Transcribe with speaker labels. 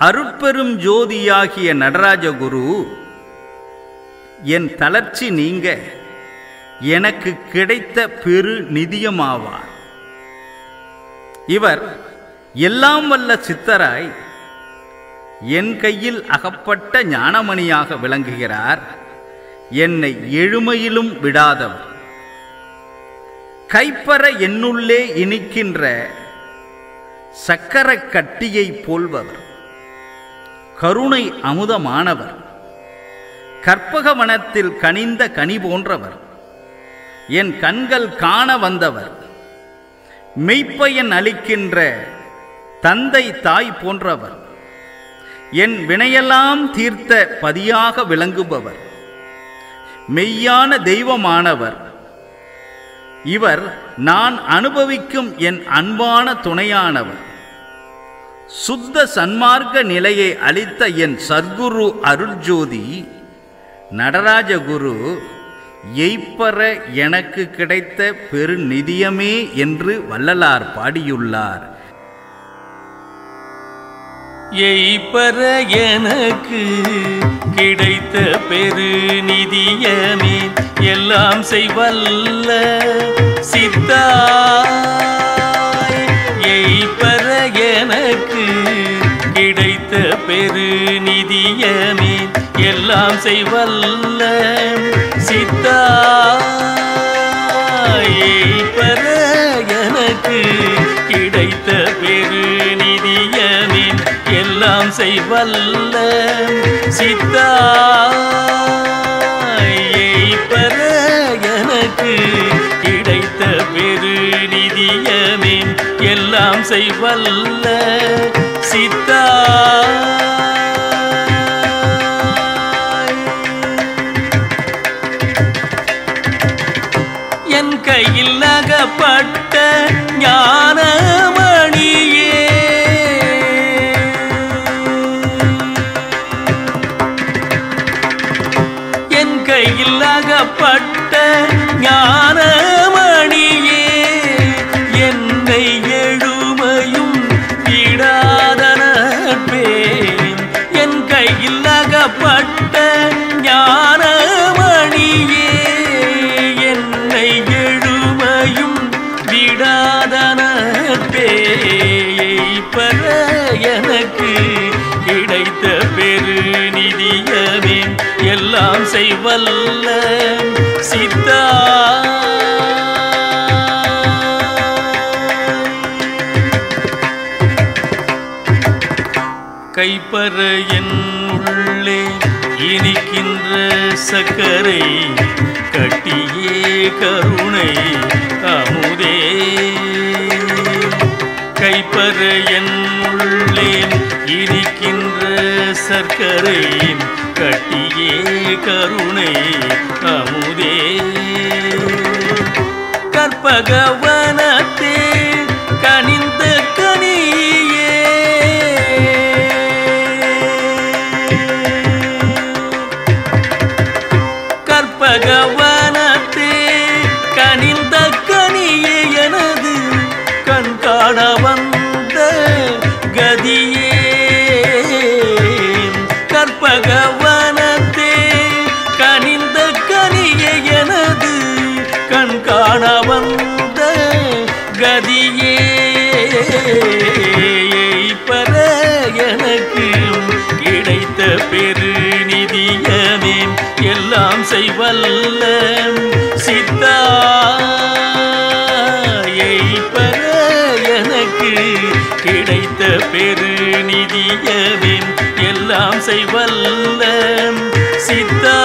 Speaker 1: அருட்பெரும் ஜோதியாகிய நடராஜகுரு என் தளர்ச்சி நீங்க எனக்கு கிடைத்த பெரு நிதியமாவார். இவர் எல்லாம் வல்ல சித்தராய் என் கையில் அகப்பட்ட ஞானமணியாக விளங்குகிறார். என்னை எழுமையிலும் விடாதவர். கைப்பற என்னுள்ளே இனிக்கின்ற சக்கரக் கட்டியை போல்பவர். கருணை அமுதமானவர். கற்பகவனத்தில் கனிந்த கனி போன்றவர். என் கண்கள் காண வந்தவர். மெய்ப்பயன் அளிக்கின்ற தந்தை தாய் போன்றவர். என் வினையெல்லாம் தீர்த்த பதியாக விளங்குபவர். மெய்யான தெய்வமானவர். இவர் நான் அனுபவிக்கும் என் அன்பான துணையானவர். சுத்த சன்மார்க்க நிலையை அளித்த என் சர்க்குரு அருள்ஜோதி நடராஜகுரு எய்ப்பற எனக்கு கிடைத்த பெருநிதியமே என்று வள்ளலார் பாடியுள்ளார்.
Speaker 2: எய்ப்பற எனக்கு கிடைத்த பெருநிதியமே எல்லாம் செய்வல்ல சித்தா. செய்வல்ல. சித்தாய் எய்ப்பற எனக்கு கிடைத்த பெரு நிதியமே எல்லாம் செய்வல்ல. சித்தாய் பெற எனக்கு கிடைத்த பெரு நிதியமே எல்லாம் செய்வல்ல. என் கையில் அகப்பட்ட எல்லாம் வல்ல சித்தா. கைப்பற என் உள்ளே இனிக்கின்ற சக்கரை கட்டியே கருணை அமுதே கைப்பற என் உள்ளே இனிக்க சர்க்கரையின் கட்டியே கருணை அமுதே. கற்பகவனத்தே கனிந்த கனியே. கற்பகவனத்தே கனிந்த கனியே எனது கண் கதியே பெற எனக்கு கிடைத்த பெரு நிதியமே எல்லாம் செய்வல்ல சித்தாயை பெற எனக்கு கிடைத்த பெரு நிதியமே எல்லாம் செய்வல்ல சித்தா